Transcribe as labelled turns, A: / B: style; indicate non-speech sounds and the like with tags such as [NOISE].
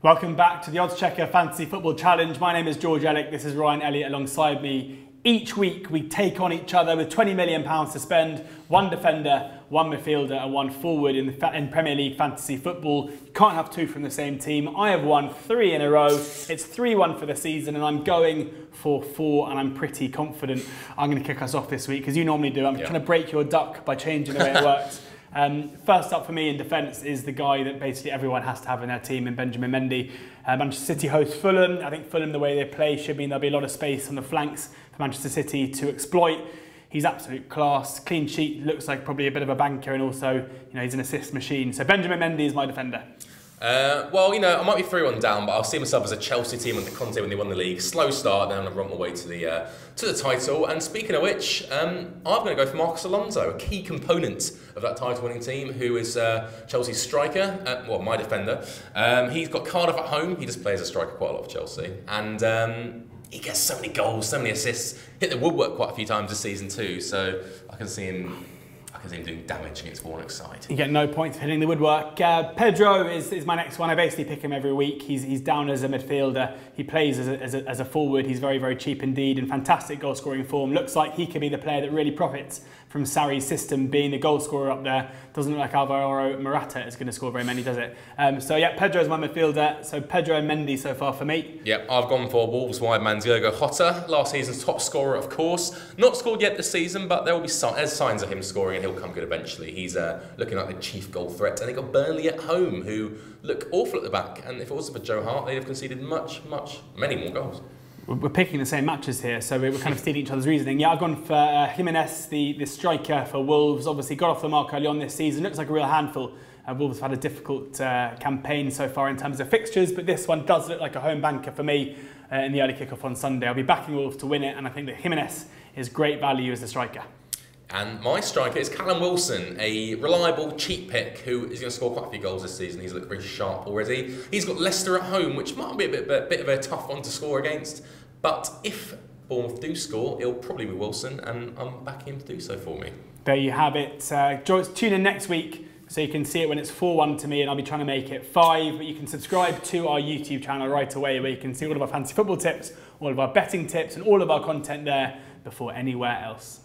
A: Welcome back to the Oddschecker Fantasy Football Challenge. My name is George Ellick. This is Ryan Elliott alongside me. Each week we take on each other with 20 million pounds to spend. One defender, one midfielder, and one forward in, the, in Premier League fantasy football. You can't have two from the same team. I have won three in a row. It's 3-1 for the season, and I'm going for four, and I'm pretty confident I'm going to kick us off this week because you normally do. I'm yeah. trying to break your duck by changing the way it works. [LAUGHS] Um, first up for me in defence is the guy that basically everyone has to have in their team in Benjamin Mendy. Uh, Manchester City host Fulham. I think Fulham, the way they play, should mean there'll be a lot of space on the flanks for Manchester City to exploit. He's absolute class, clean sheet, looks like probably a bit of a banker, and also you know he's an assist machine. So Benjamin Mendy is my defender.
B: Uh, well, you know, I might be 3 1 down, but I'll see myself as a Chelsea team under Conte when they won the league. Slow start, then I'm run my way to the uh, to the title. And speaking of which, um, I'm going to go for Marcos Alonso, a key component of that title winning team, who is uh, Chelsea's striker, uh, well, my defender. Um, he's got Cardiff at home. He just plays a striker quite a lot for Chelsea. And um, he gets so many goals, so many assists. Hit the woodwork quite a few times this season, too. So I can see him because him doing damage against Warnock's side.
A: You get no points for hitting the woodwork. Uh, Pedro is, is my next one. I basically pick him every week. He's, he's down as a midfielder. He plays as a, as, a, as a forward. He's very, very cheap indeed and fantastic goal scoring form. Looks like he could be the player that really profits from Sarri's system being the goal scorer up there. Doesn't look like Alvaro Morata is going to score very many, does it? Um, so yeah, Pedro is my midfielder. So Pedro and Mendy so far for me.
B: Yep, I've gone for Wolves wide man Diogo Jota, last season's top scorer, of course. Not scored yet this season, but there will be there's signs of him scoring he'll come good eventually. He's uh, looking like the chief goal threat. And they got Burnley at home, who look awful at the back. And if it wasn't for Joe Hart, they'd have conceded much, much, many more goals
A: we're picking the same matches here, so we're kind of stealing each other's reasoning. Yeah, I've gone for uh, Jimenez, the, the striker for Wolves. Obviously, got off the mark early on this season. Looks like a real handful. Uh, Wolves have had a difficult uh, campaign so far in terms of fixtures, but this one does look like a home banker for me uh, in the early kickoff on Sunday. I'll be backing Wolves to win it, and I think that Jimenez is great value as a striker.
B: And my striker is Callum Wilson, a reliable, cheap pick who is going to score quite a few goals this season. He's looked very sharp already. He's got Leicester at home, which might be a bit, bit, of a tough one to score against. But if Bournemouth do score, it'll probably be Wilson, and I'm backing him to do so for me.
A: There you have it. Uh, tune in next week so you can see it when it's 4-1 to me and I'll be trying to make it 5. But you can subscribe to our YouTube channel right away where you can see all of our fantasy football tips, all of our betting tips and all of our content there before anywhere else.